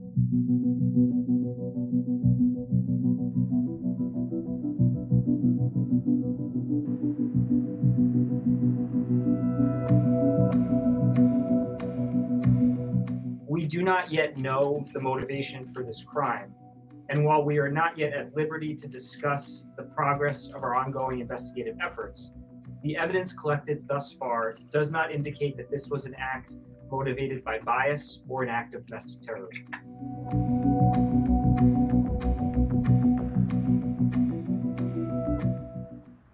We do not yet know the motivation for this crime. And while we are not yet at liberty to discuss the progress of our ongoing investigative efforts, the evidence collected thus far does not indicate that this was an act motivated by bias or an act of domestic terrorism.